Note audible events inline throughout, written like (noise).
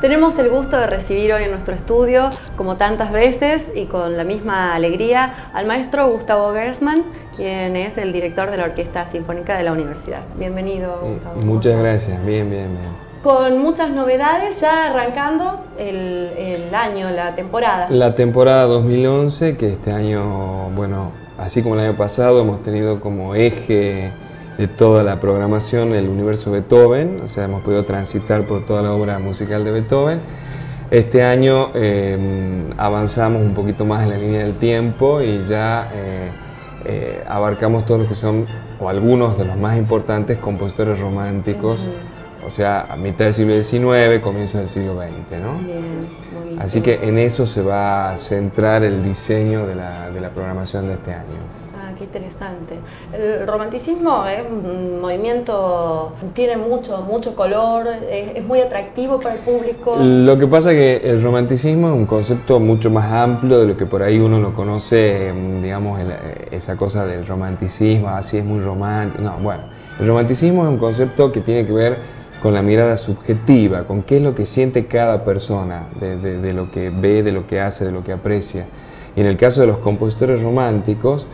Tenemos el gusto de recibir hoy en nuestro estudio, como tantas veces y con la misma alegría, al maestro Gustavo Gersman, quien es el director de la Orquesta Sinfónica de la Universidad. Bienvenido, Mm, Gustavo. Muchas gracias, bien, bien, bien. Con muchas novedades, ya arrancando el, el año, la temporada. La temporada 2011, que este año, bueno, así como el año pasado, hemos tenido como eje de toda la programación el universo Beethoven, o sea, hemos podido transitar por toda la obra musical de Beethoven. Este año eh, avanzamos un poquito más en la línea del tiempo y ya eh, eh, abarcamos todos los que son, o algunos de los más importantes compositores románticos, o sea, a mitad del siglo XIX, comienzo del siglo XX, ¿no? Bien. Así que en eso se va a centrar el diseño de la, de la programación de este año. Ah, qué interesante. El romanticismo es un movimiento, tiene mucho, mucho color, es, muy atractivo para el público. Lo que pasa es que el romanticismo es un concepto mucho más amplio de lo que por ahí uno lo conoce, mm, digamos, el- eh, esa cosa del romanticismo, así es muy romántico. No, bueno, el romanticismo es un concepto que tiene que ver con la mirada subjetiva, con qué es lo que siente cada persona, de, de- de lo que ve, de lo que hace, de lo que aprecia. Y en el caso de los compositores románticos,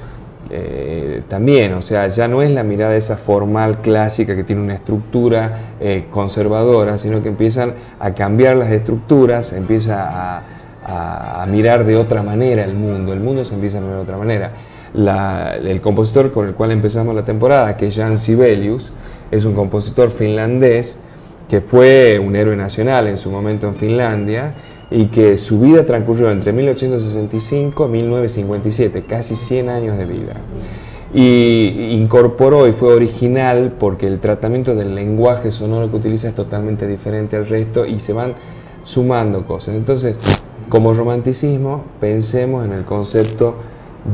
eh, también, o sea, ya no es la mirada esa formal clásica que tiene una estructura eh, conservadora, sino que empiezan a cambiar las estructuras, empieza a, mirar de otra manera el mundo, el mundo se empieza a mirar de otra manera. El compositor con el cual empezamos la temporada, que es Jan Sibelius, es un compositor finlandés que fue un héroe nacional en su momento en Finlandia y que su vida transcurrió entre 1865 y 1957, casi 100 años de vida. Y incorporó y fue original porque el tratamiento del lenguaje sonoro que utiliza es totalmente diferente al resto y se van sumando cosas. Entonces, como romanticismo, pensemos en el concepto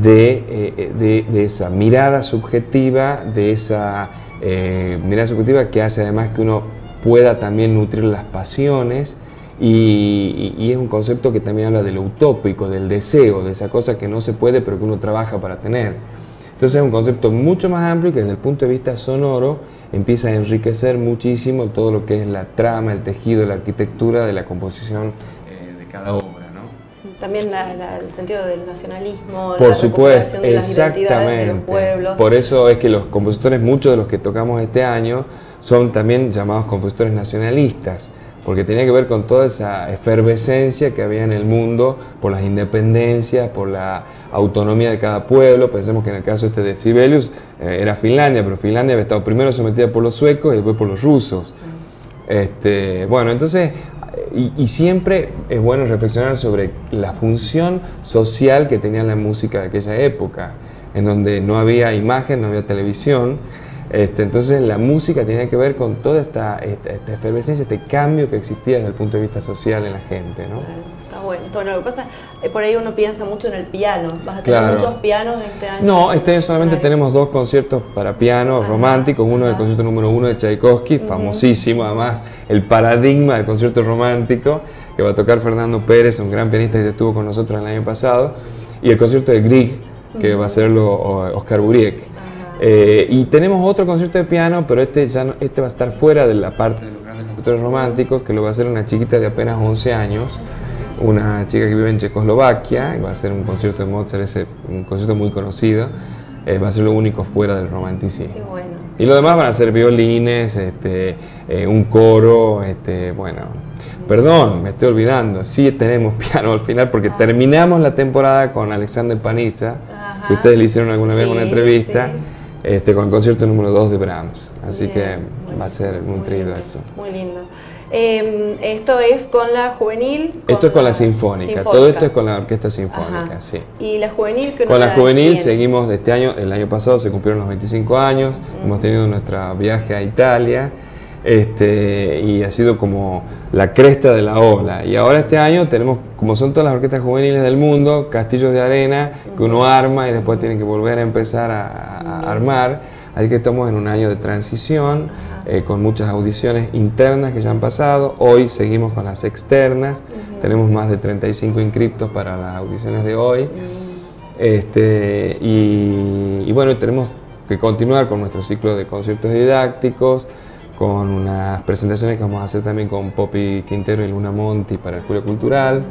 de, eh, de- esa mirada subjetiva, de esa eh, mirada subjetiva que hace además que uno pueda también nutrir las pasiones y, y- es un concepto que también habla de lo utópico, del deseo, de esa cosa que no se puede pero que uno trabaja para tener. Entonces es un concepto mucho más amplio y que desde el punto de vista sonoro empieza a enriquecer muchísimo todo lo que es la trama, el tejido, la arquitectura de la composición eh, de cada obra. ¿no? También la- la- el sentido del nacionalismo, Por la supuesto, de las identidades de los exactamente. pueblos. Por eso es que los compositores, muchos de los que tocamos este año, son también llamados compositores nacionalistas, porque tenía que ver con toda esa efervescencia que había en el mundo por las independencias, por la autonomía de cada pueblo. Pensemos que en el caso este de Sibelius eh, era Finlandia, pero Finlandia había estado primero sometida por los suecos y después por los rusos. Este, bueno, entonces, y, y siempre es bueno reflexionar sobre la función social que tenía la música de aquella época, en donde no había imagen, no había televisión. Este, entonces la música tenía que ver con toda esta, esta, esta efervescencia, este cambio que existía desde el punto de vista social en la gente. ¿no? Claro, Está bueno. Bueno, lo que pasa es por ahí uno piensa mucho en el piano. ¿Vas a tener Claro. muchos pianos este año? No, este año solamente tenemos dos conciertos para piano Ajá, románticos, uno del ajá. concierto número uno de Tchaikovsky, famosísimo además, el paradigma del concierto romántico, que va a tocar Fernando Pérez, un gran pianista que estuvo con nosotros el año pasado, y el concierto de Grieg, que va a hacerlo Oscar Buriek. Eh, y tenemos otro concierto de piano, pero este, ya no- este va a estar fuera de la parte de los grandes compositores románticos, que lo va a hacer una chiquita de apenas 11 años, una chica que vive en Checoslovaquia, y va a hacer un concierto de Mozart, ese, un concierto muy conocido, eh, va a ser lo único fuera del romanticismo. Qué bueno. Y lo demás van a ser violines, este, eh, un coro, este, bueno, perdón, me estoy olvidando, sí tenemos (laughs) piano al final porque terminamos la temporada con Alexander Panizza, Ajá. que ustedes le hicieron alguna vez Sí, una entrevista, sí. Este, con el concierto número 2 de Brahms, así Bien, que va a ser nutrido lindo, eso. Muy lindo. Eh, esto es con la juvenil. Esto es con la sinfónica, todo esto es con la orquesta sinfónica, Ajá. sí. Y la juvenil que Con la juvenil tiene? seguimos este año, el año pasado se cumplieron los 25 años, hemos tenido nuestro viaje a Italia este, y ha sido como la cresta de la ola. Y ahora este año tenemos, como son todas las orquestas juveniles del mundo, castillos de arena que uno arma y después tienen que volver a empezar a, a armar. Así que estamos en un año de transición, eh, con muchas audiciones internas que ya han pasado. Hoy seguimos con las externas. Tenemos más de 35 inscriptos para las audiciones de hoy. Este, y, y bueno, tenemos que continuar con nuestro ciclo de conciertos didácticos, con unas presentaciones que vamos a hacer también con Poppy Quintero y Luna Monti para el Julio Cultural.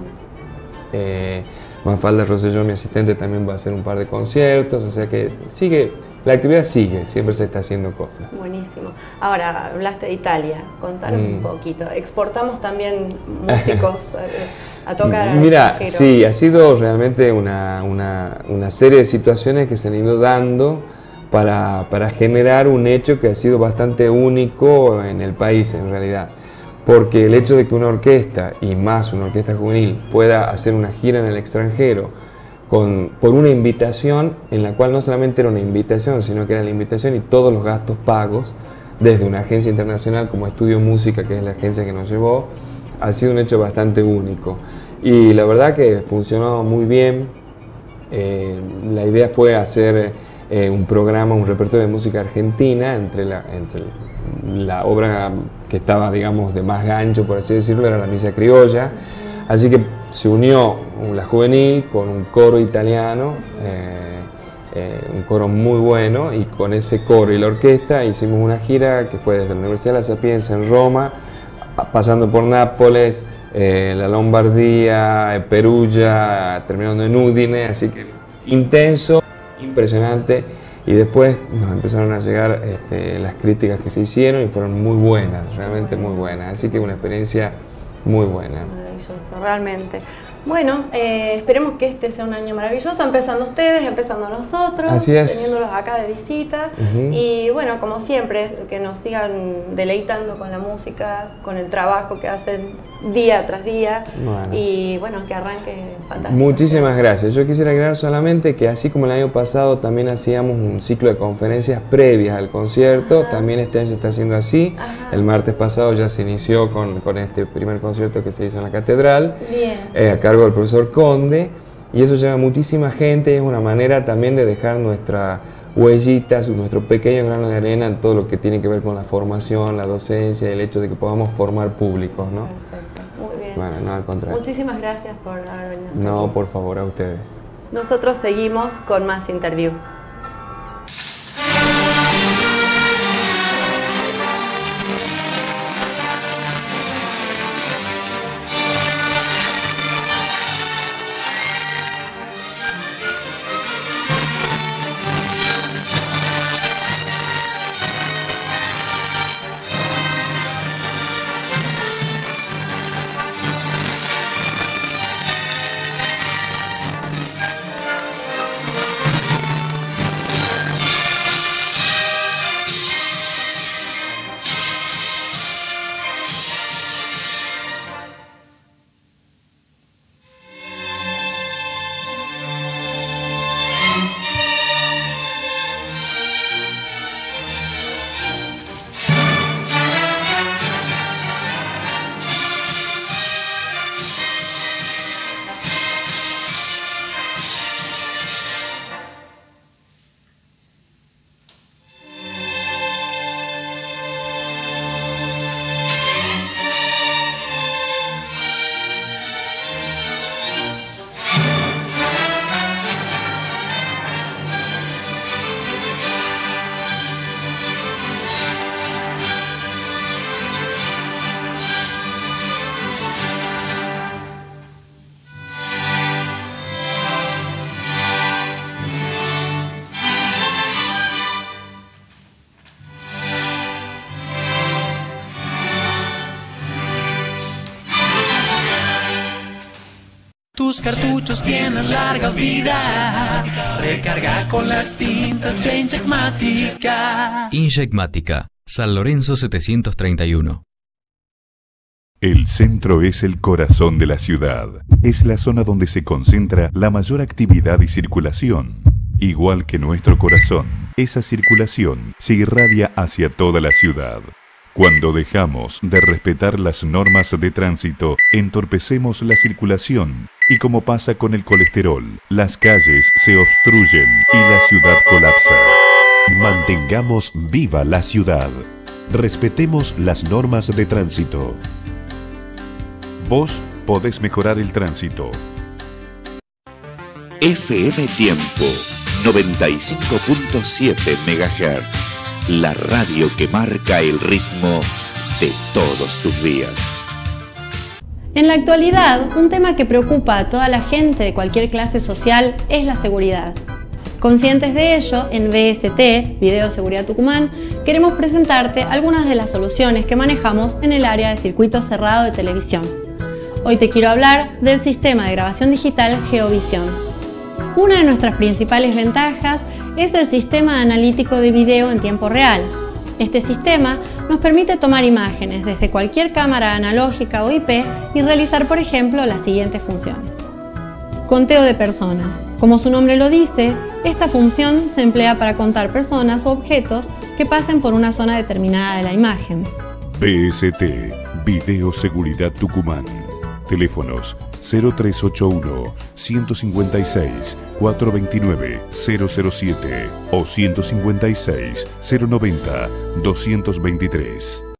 Eh, Mafalda Rosselló, mi asistente, también va a hacer un par de conciertos, o sea que sigue, la actividad sigue, siempre se está haciendo cosas. Buenísimo. Ahora, hablaste de Italia, contanos un mm. poquito. ¿Exportamos también músicos (laughs) a, tocar? Mira, sí, ha sido realmente una, una, serie de situaciones que se han ido dando para, para generar un hecho que ha sido bastante único en el país en realidad porque el hecho de que una orquesta, y más una orquesta juvenil, pueda hacer una gira en el extranjero con, por una invitación, en la cual no solamente era una invitación, sino que era la invitación y todos los gastos pagos, desde una agencia internacional como Estudio Música, que es la agencia que nos llevó, ha sido un hecho bastante único. Y la verdad que funcionó muy bien. Eh, la idea fue hacer eh, un programa, un repertorio de música argentina entre la, entre la obra que estaba, digamos, de más gancho, por así decirlo, era la misa criolla. Así que se unió la juvenil con un coro italiano, eh, eh, un coro muy bueno, y con ese coro y la orquesta hicimos una gira que fue desde la Universidad de La Sapienza en Roma, pasando por Nápoles, la Lombardía, Perugia, terminando en Udine, así que intenso, impresionante y después nos empezaron a llegar este, las críticas que se hicieron y fueron muy buenas, realmente muy buenas. Así que una experiencia muy buena. Maravilloso, realmente. Bueno, eh, esperemos que este sea un año maravilloso, empezando ustedes, empezando nosotros, teniéndolos acá de visita. Y bueno, como siempre, que nos sigan deleitando con la música, con el trabajo que hacen día tras día. Y bueno, que arranque fantástico. Muchísimas gracias. Yo quisiera agregar solamente que así como el año pasado también hacíamos un ciclo de conferencias previas al concierto, también este año se está haciendo así. El martes pasado ya se inició con, con, este primer concierto que se hizo en la catedral. Bien. Eh, acá del profesor Conde, y eso lleva muchísima gente, es una manera también de dejar nuestra huellita, nuestro pequeño grano de arena en todo lo que tiene que ver con la formación, la docencia, el hecho de que podamos formar públicos, ¿no? Perfecto, muy bien. Bueno, no, al contrario. Muchísimas gracias por haber venido. No, por favor, a ustedes. Nosotros seguimos con más interview. Cartuchos tienen larga vida. Recarga con las tintas de San Lorenzo 731. El centro es el corazón de la ciudad. Es la zona donde se concentra la mayor actividad y circulación. Igual que nuestro corazón, esa circulación se irradia hacia toda la ciudad. Cuando dejamos de respetar las normas de tránsito, entorpecemos la circulación y como pasa con el colesterol, las calles se obstruyen y la ciudad colapsa. Mantengamos viva la ciudad. Respetemos las normas de tránsito. Vos podés mejorar el tránsito. FM Tiempo 95.7 MHz la radio que marca el ritmo de todos tus días. En la actualidad, un tema que preocupa a toda la gente de cualquier clase social es la seguridad. Conscientes de ello, en BST, Video Seguridad Tucumán, queremos presentarte algunas de las soluciones que manejamos en el área de circuito cerrado de televisión. Hoy te quiero hablar del sistema de grabación digital Geovisión. Una de nuestras principales ventajas es el sistema analítico de video en tiempo real. Este sistema nos permite tomar imágenes desde cualquier cámara analógica o IP y realizar, por ejemplo, las siguientes funciones. Conteo de personas. Como su nombre lo dice, esta función se emplea para contar personas u objetos que pasen por una zona determinada de la imagen. BST, Video Seguridad Tucumán. Teléfonos 0381 156 429 007 o 156 090 223.